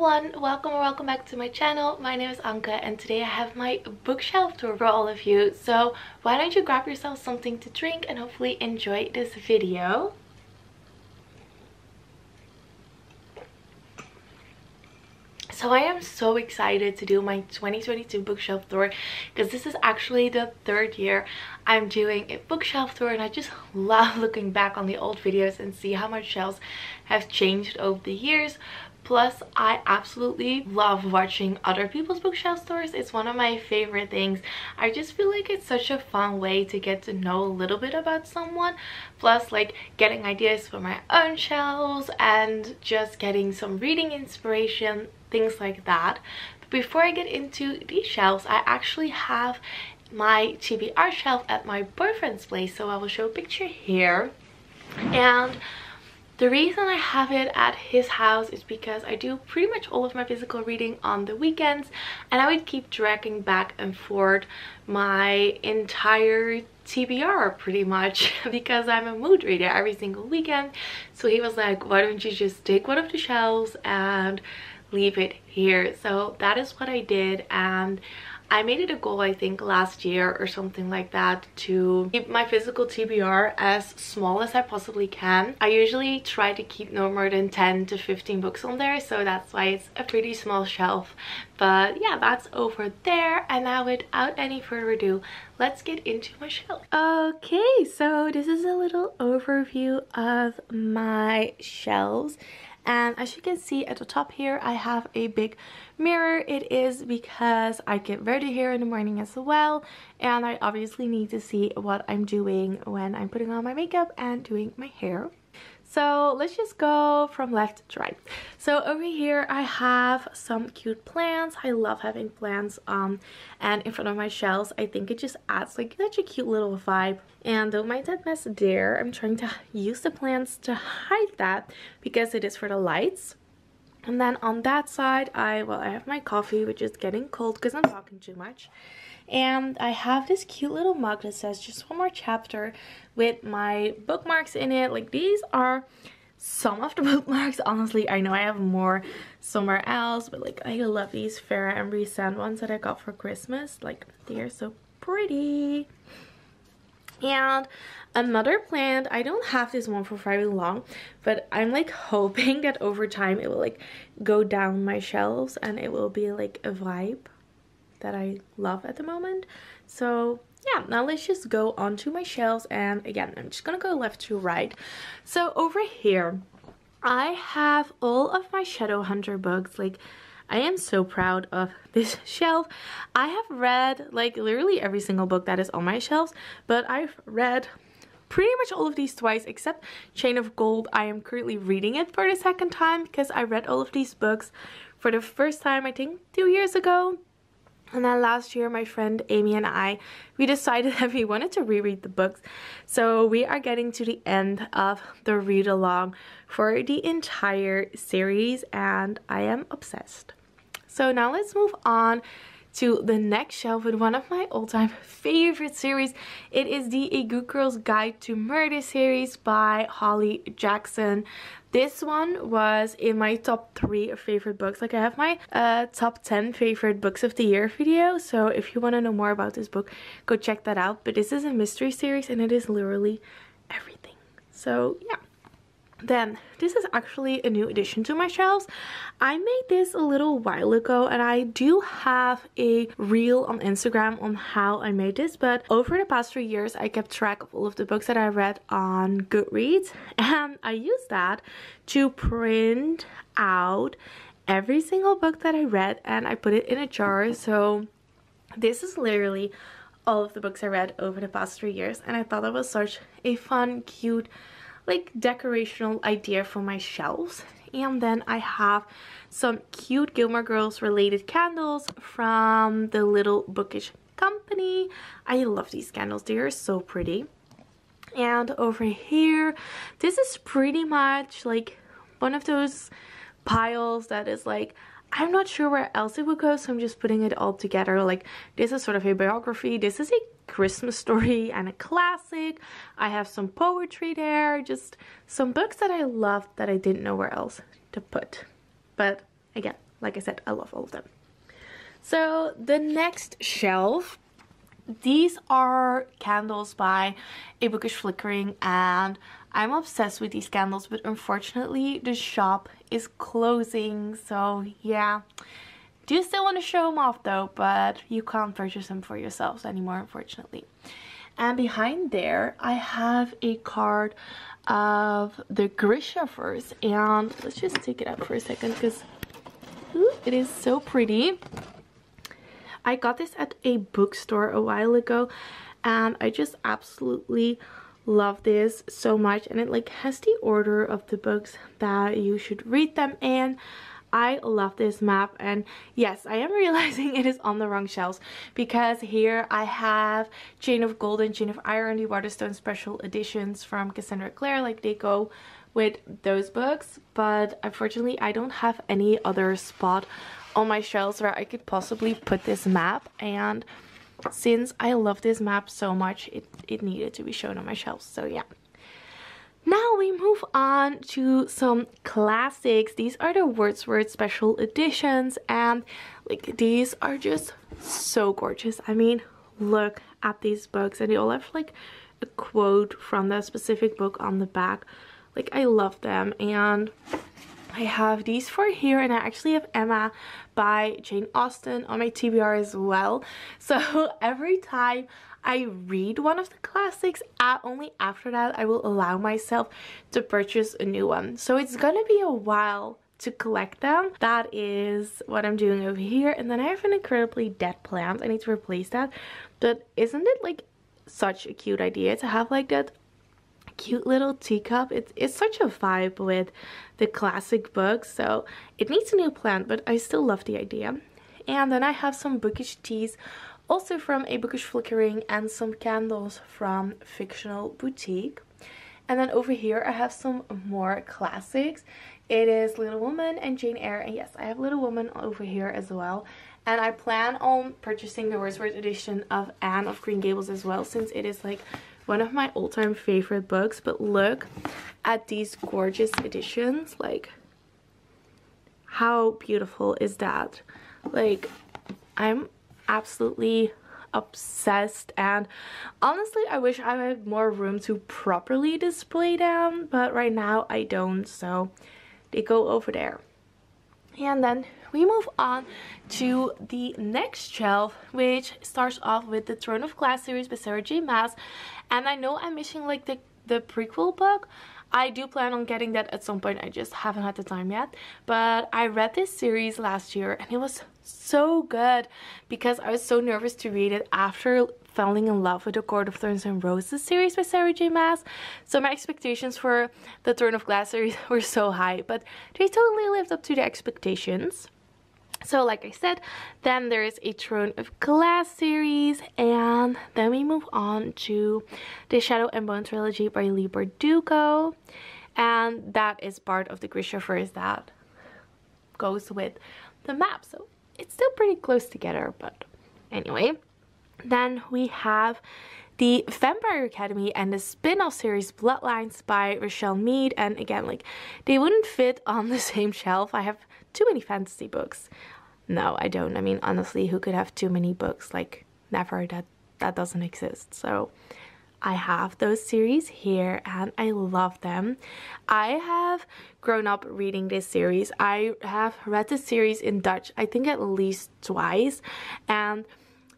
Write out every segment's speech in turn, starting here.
everyone, welcome or welcome back to my channel. My name is Anke and today I have my bookshelf tour for all of you. So why don't you grab yourself something to drink and hopefully enjoy this video. So I am so excited to do my 2022 bookshelf tour because this is actually the third year I'm doing a bookshelf tour and I just love looking back on the old videos and see how much shelves have changed over the years Plus, I absolutely love watching other people's bookshelf tours. It's one of my favorite things. I just feel like it's such a fun way to get to know a little bit about someone. Plus, like getting ideas for my own shelves and just getting some reading inspiration, things like that. But before I get into these shelves, I actually have my TBR shelf at my boyfriend's place. So I will show a picture here. And the reason I have it at his house is because I do pretty much all of my physical reading on the weekends and I would keep dragging back and forth my entire TBR pretty much because I'm a mood reader every single weekend. So he was like, why don't you just take one of the shelves and leave it here. So that is what I did and I made it a goal I think last year or something like that to keep my physical TBR as small as I possibly can. I usually try to keep no more than 10 to 15 books on there so that's why it's a pretty small shelf. But yeah, that's over there and now without any further ado, let's get into my shelf. Okay, so this is a little overview of my shelves and as you can see at the top here I have a big mirror. It is because I get ready here in the morning as well. And I obviously need to see what I'm doing when I'm putting on my makeup and doing my hair so let's just go from left to right. So over here I have some cute plants. I love having plants um, and in front of my shelves. I think it just adds like such a cute little vibe. And don't mind that mess there. I'm trying to use the plants to hide that because it is for the lights. And then on that side, I, well, I have my coffee, which is getting cold because I'm talking too much and I have this cute little mug that says just one more chapter with my bookmarks in it. Like these are some of the bookmarks. Honestly I know I have more somewhere else but like I love these Farrah and Resand ones that I got for Christmas. Like they are so pretty. And another plant i don't have this one for very long but i'm like hoping that over time it will like go down my shelves and it will be like a vibe that I love at the moment. So yeah, now let's just go onto my shelves and again, I'm just gonna go left to right. So over here, I have all of my Shadowhunter books. Like, I am so proud of this shelf. I have read like literally every single book that is on my shelves, but I've read pretty much all of these twice except Chain of Gold. I am currently reading it for the second time because I read all of these books for the first time I think two years ago and then last year, my friend Amy and I, we decided that we wanted to reread the books. So we are getting to the end of the read along for the entire series and I am obsessed. So now let's move on to the next shelf with one of my all-time favorite series. It is the A Good Girl's Guide to Murder series by Holly Jackson. This one was in my top 3 favorite books. Like I have my uh, top 10 favorite books of the year video. So if you want to know more about this book, go check that out. But this is a mystery series and it is literally everything. So yeah. Then, this is actually a new addition to my shelves. I made this a little while ago and I do have a reel on Instagram on how I made this. But over the past three years, I kept track of all of the books that I read on Goodreads. And I used that to print out every single book that I read and I put it in a jar. So this is literally all of the books I read over the past three years. And I thought that was such a fun, cute, like decorational idea for my shelves and then I have some cute Gilmore Girls related candles from the Little Bookish Company. I love these candles. They are so pretty. And over here, this is pretty much like one of those piles that is like I'm not sure where else it would go, so I'm just putting it all together. Like, this is sort of a biography. This is a Christmas story and a classic. I have some poetry there, just some books that I loved that I didn't know where else to put. But again, like I said, I love all of them. So the next shelf, these are candles by A Bookish Flickering and I'm obsessed with these candles but unfortunately the shop is closing so yeah. Do still want to show them off though but you can't purchase them for yourselves anymore unfortunately. And behind there I have a card of the Grishaverse and let's just take it out for a second because it is so pretty. I got this at a bookstore a while ago and I just absolutely love this so much and it like has the order of the books that you should read them in. I love this map and yes I am realizing it is on the wrong shelves because here I have Chain of Gold and Chain of Iron the Waterstone special editions from Cassandra Clare like they go with those books but unfortunately I don't have any other spot on my shelves where I could possibly put this map and since I love this map so much it, it needed to be shown on my shelves so yeah now we move on to some classics. These are the Wordsworth special editions and like these are just so gorgeous. I mean, look at these books and they all have like a quote from that specific book on the back. Like I love them and I have these four here and I actually have Emma by Jane Austen on my TBR as well. So every time I read one of the classics, only after that I will allow myself to purchase a new one. So it's gonna be a while to collect them. That is what I'm doing over here. And then I have an incredibly dead plant. I need to replace that. But isn't it like such a cute idea to have like that cute little teacup. It's, it's such a vibe with the classic books, so it needs a new plant, but I still love the idea. And then I have some bookish teas also from A Bookish Flickering and some candles from Fictional Boutique. And then over here I have some more classics. It is Little Woman and Jane Eyre. And yes, I have Little Woman over here as well. And I plan on purchasing the Wordsworth edition of Anne of Green Gables as well since it is like one of my all-time favorite books. But look at these gorgeous editions. Like, how beautiful is that? Like, I'm absolutely obsessed and honestly I wish I had more room to properly display them but right now I don't so they go over there. And then we move on to the next shelf which starts off with the Throne of Glass series by Sarah J. Maas. And I know I'm missing like the the prequel book I do plan on getting that at some point. I just haven't had the time yet. But I read this series last year and it was so good because I was so nervous to read it after falling in love with the Court of Thorns and Roses series by Sarah J Maas. So my expectations for the Throne of Glass series were so high, but they totally lived up to the expectations. So like I said, then there's a Throne of Glass series and then we move on to the Shadow and Bone trilogy by Leigh Bardugo and that is part of the Grisha Grishaverse that goes with the map. So it's still pretty close together but anyway. Then we have the Vampire Academy and the spin-off series Bloodlines by Richelle Mead and again like they wouldn't fit on the same shelf. I have too many fantasy books. No, I don't. I mean honestly who could have too many books? Like never that that doesn't exist. So I have those series here and I love them. I have grown up reading this series. I have read the series in Dutch I think at least twice and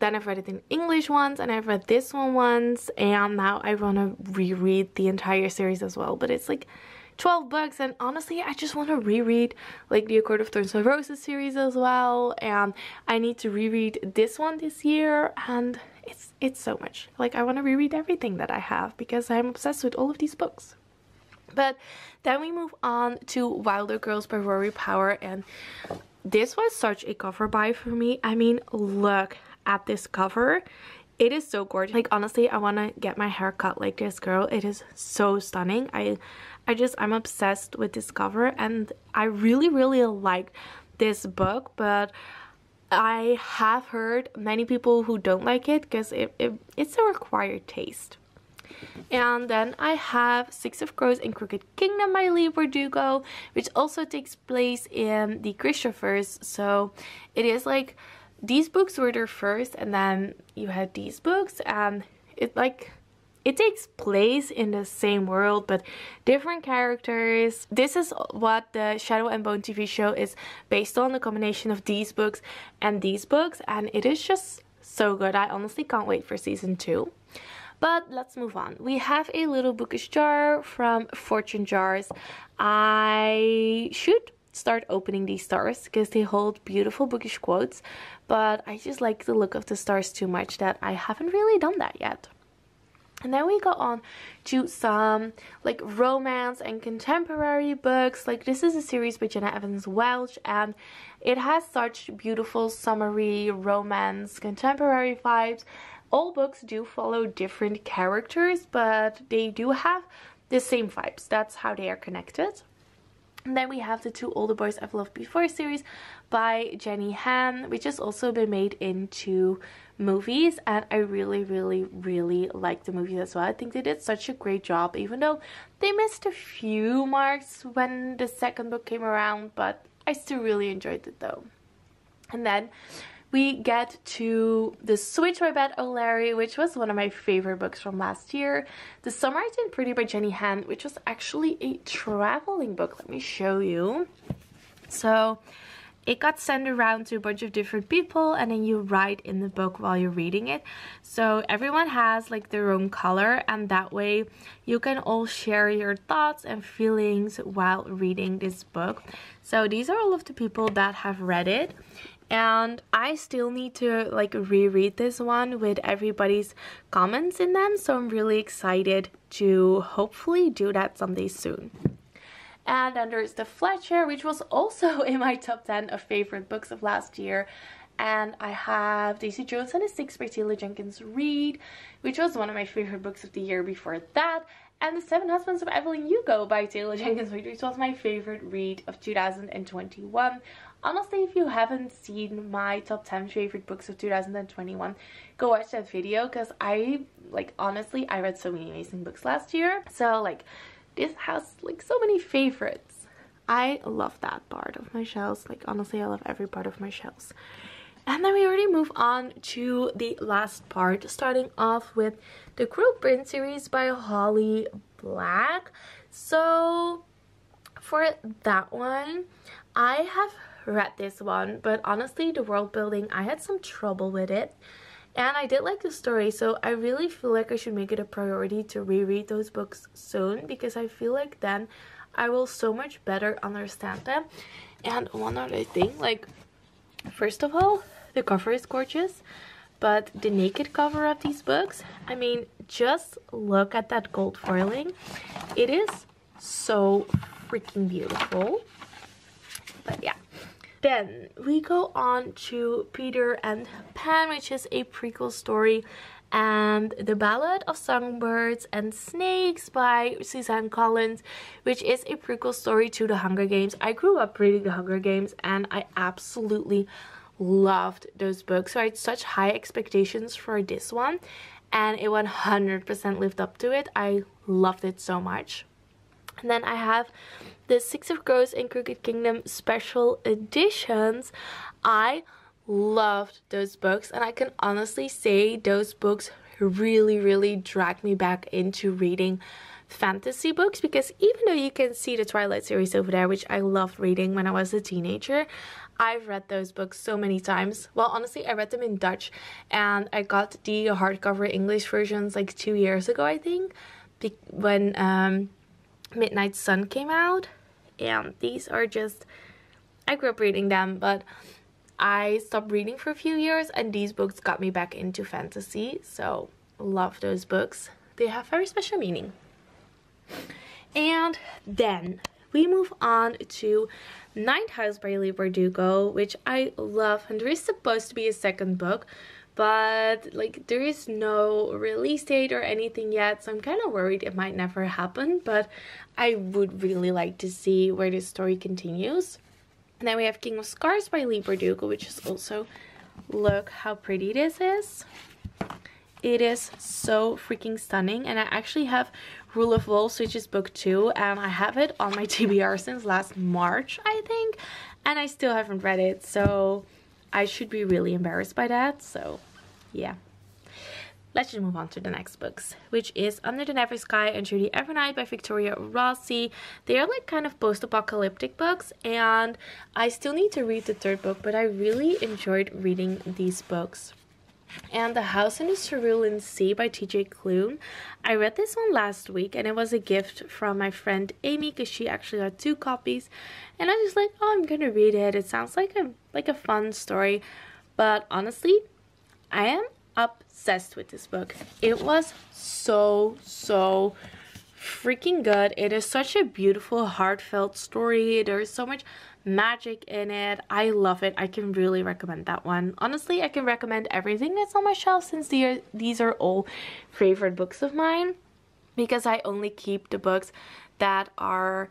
then I've read it in English once and I've read this one once and now I want to reread the entire series as well but it's like 12 books and honestly I just want to reread like the A Court of Thorns and Roses series as well and I need to reread this one this year and it's it's so much. Like I want to reread everything that I have because I'm obsessed with all of these books. But then we move on to Wilder Girls by Rory Power and this was such a cover buy for me. I mean look at this cover. It is so gorgeous. Like honestly i want to get my hair cut like this girl. It is so stunning. I i just i'm obsessed with this cover and i really really like this book but i have heard many people who don't like it because it, it, it's a required taste And then I have Six of Crows and Crooked Kingdom by Leigh Bardugo, which also takes place in the Grishaverse. So it is like these books were their first and then you had these books and it like it takes place in the same world but different characters. This is what the Shadow and Bone TV show is based on, the combination of these books and these books and it is just so good. I honestly can't wait for season 2. But let's move on. We have a little bookish jar from Fortune Jars. I should start opening these stars because they hold beautiful bookish quotes but I just like the look of the stars too much that I haven't really done that yet. And then we got on to some like romance and contemporary books. Like this is a series by Jenna Evans Welch and it has such beautiful summery romance contemporary vibes. All books do follow different characters but they do have the same vibes. That's how they are connected. And then we have the To All the Boys I've Loved Before series by Jenny Han, which has also been made into movies. And I really, really, really like the movies as well. I think they did such a great job, even though they missed a few marks when the second book came around. But I still really enjoyed it though. And then we get to The Switch by Beth O'Leary, which was one of my favorite books from last year. The Summer I Turned Pretty by Jenny Han, which was actually a traveling book. Let me show you. So it got sent around to a bunch of different people and then you write in the book while you're reading it. So everyone has like their own color and that way you can all share your thoughts and feelings while reading this book. So these are all of the people that have read it and I still need to like reread this one with everybody's comments in them so I'm really excited to hopefully do that someday soon. And then there's The Flatshare which was also in my top 10 of favorite books of last year and I have Daisy Jones and the Six by Taylor Jenkins Reid, which was one of my favorite books of the year before that, and The Seven Husbands of Evelyn Hugo by Taylor Jenkins Reid, which was my favorite read of 2021. Honestly, if you haven't seen my top 10 favorite books of 2021, go watch that video because I, like, honestly, I read so many amazing books last year. So, like, this has, like, so many favorites. I love that part of my shelves. Like, honestly, I love every part of my shelves. And then we already move on to the last part, starting off with the Cruel Prince series by Holly Black. So, for that one, I have read this one, but honestly, the world building, I had some trouble with it. And I did like the story, so I really feel like I should make it a priority to reread those books soon because I feel like then I will so much better understand them. And one other thing, like, first of all, the cover is gorgeous, but the naked cover of these books, I mean, just look at that gold foiling. It is so freaking beautiful. But yeah, then we go on to Peter and Pan, which is a prequel story and The Ballad of Songbirds and Snakes by Suzanne Collins, which is a prequel story to The Hunger Games. I grew up reading The Hunger Games and I absolutely loved those books. So I had such high expectations for this one and it 100% lived up to it. I loved it so much. And then I have the Six of Crows and Crooked Kingdom special editions. I loved those books and I can honestly say those books really, really dragged me back into reading fantasy books because even though you can see the Twilight series over there, which I loved reading when I was a teenager, I've read those books so many times. Well, honestly, I read them in Dutch and I got the hardcover English versions like two years ago, I think, when um, Midnight Sun came out. And these are just, I grew up reading them, but I stopped reading for a few years and these books got me back into fantasy. So, love those books. They have very special meaning. And then we move on to Ninth House by Leigh Bardugo, which I love. And there is supposed to be a second book, but like there is no release date or anything yet. So I'm kind of worried it might never happen, but I would really like to see where this story continues. And then we have King of Scars by Leigh Bardugo, which is also, look how pretty this is. it is so freaking stunning and I actually have Rule of Wolves which is book two and I have it on my TBR since last March I think and I still haven't read it so I should be really embarrassed by that so yeah. Let's just move on to the next books which is Under the Never Sky and the Evernight by Victoria Rossi. They are like kind of post-apocalyptic books and I still need to read the third book but I really enjoyed reading these books. And The House in the Cerulean Sea by TJ Klune. I read this one last week and it was a gift from my friend Amy because she actually had two copies. And I was like, oh, I'm gonna read it. It sounds like a like a fun story, but honestly, I am obsessed with this book. It was so so freaking good. It is such a beautiful, heartfelt story. There is so much magic in it. I love it. I can really recommend that one. Honestly, I can recommend everything that's on my shelf since are, these are all favorite books of mine because I only keep the books that are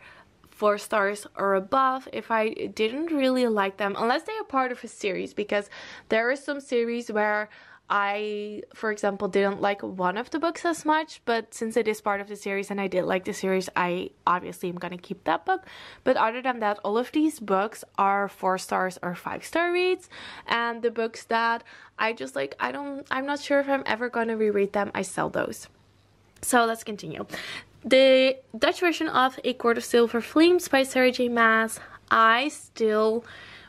four stars or above if I didn't really like them unless they are part of a series because there are some series where I, for example, didn't like one of the books as much, but since it is part of the series and I did like the series, I obviously am gonna keep that book. But other than that, all of these books are four stars or five star reads, and the books that I just like, I don't, I'm not sure if I'm ever gonna reread them, I sell those. So let's continue. The Dutch version of A Court of Silver Flames by Sarah J Maas, I still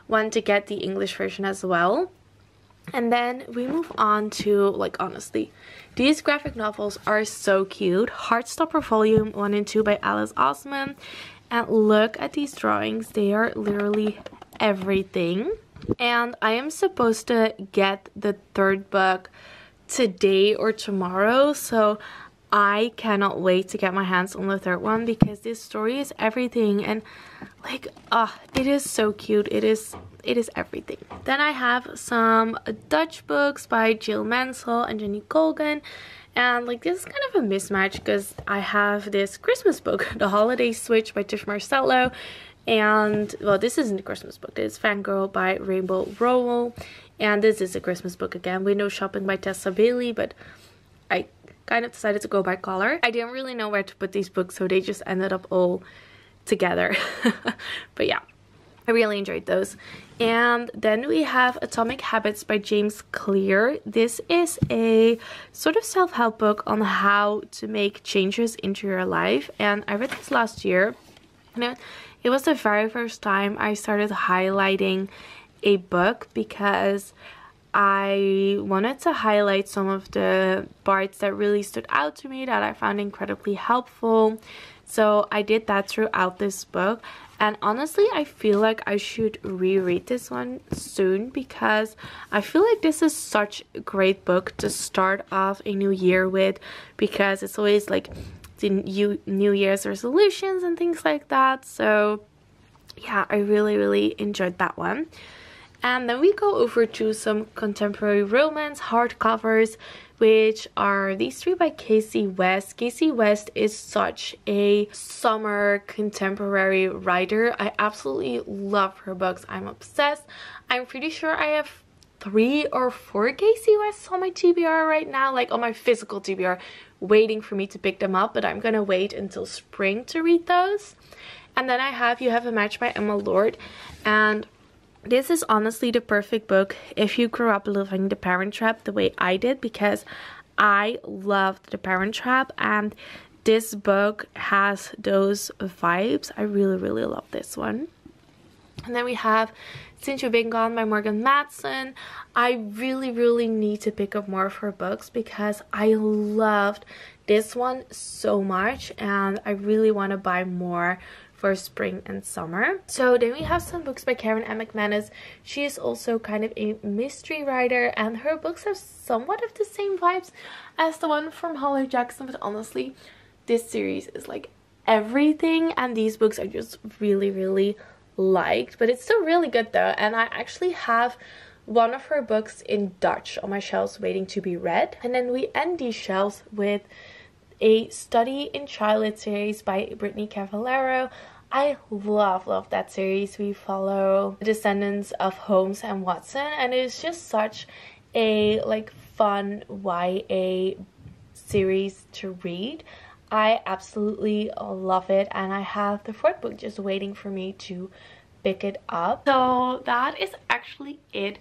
want to get the English version as well and then we move on to, like, honestly, these graphic novels are so cute. Heartstopper Volume 1 and 2 by Alice Oseman. And look at these drawings. They are literally everything. And I am supposed to get the third book today or tomorrow. So I cannot wait to get my hands on the third one because this story is everything and like ah uh, it is so cute. It is it is everything. Then I have some Dutch books by Jill Mansell and Jenny Colgan. And like this is kind of a mismatch because I have this Christmas book The Holiday Switch by Tish Marcello. And well this isn't a Christmas book. It's Fangirl by Rainbow Rowell. And this is a Christmas book again. Window Shopping by Tessa Bailey but I kind of decided to go by color. I didn't really know where to put these books, so they just ended up all together. but yeah, I really enjoyed those. And then we have Atomic Habits by James Clear. This is a sort of self-help book on how to make changes into your life. And I read this last year. And it was the very first time I started highlighting a book because I wanted to highlight some of the parts that really stood out to me that I found incredibly helpful. So I did that throughout this book. And honestly, I feel like I should reread this one soon because I feel like this is such a great book to start off a new year with because it's always like the new, new Year's resolutions and things like that. So yeah, I really, really enjoyed that one. And then we go over to some contemporary romance hardcovers, which are these three by Kasie West. Kasie West is such a summer contemporary writer. I absolutely love her books. I'm obsessed. I'm pretty sure I have three or four Kasie Wests on my TBR right now, like on my physical TBR, waiting for me to pick them up, but I'm gonna wait until spring to read those. And then I have You Have a Match by Emma Lord, and this is honestly the perfect book if you grew up loving The Parent Trap the way I did because I loved The Parent Trap and this book has those vibes. I really, really love this one. And then we have Since You've Been Gone by Morgan Matson. I really, really need to pick up more of her books because I loved this one so much and I really want to buy more for spring and summer. So then we have some books by Karen M. McManus. She is also kind of a mystery writer and her books have somewhat of the same vibes as the one from Holly Jackson but honestly this series is like everything and these books are just really really liked but it's still really good though and I actually have one of her books in Dutch on my shelves waiting to be read and then we end these shelves with a Study in Charlotte series by Brittany Cavallaro. I love, love that series. We follow the descendants of Holmes and Watson and it's just such a like fun YA series to read. I absolutely love it and I have the fourth book just waiting for me to pick it up. So that is actually it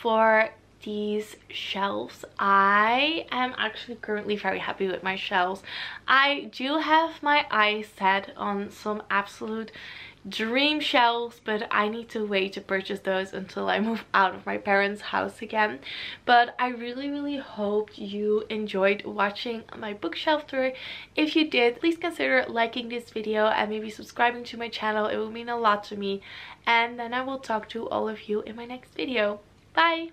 for these shelves. I am actually currently very happy with my shelves. I do have my eyes set on some absolute dream shelves but i need to wait to purchase those until i move out of my parents house again. But i really really hope you enjoyed watching my bookshelf tour. If you did please consider liking this video and maybe subscribing to my channel. It would mean a lot to me. And then i will talk to all of you in my next video. Bye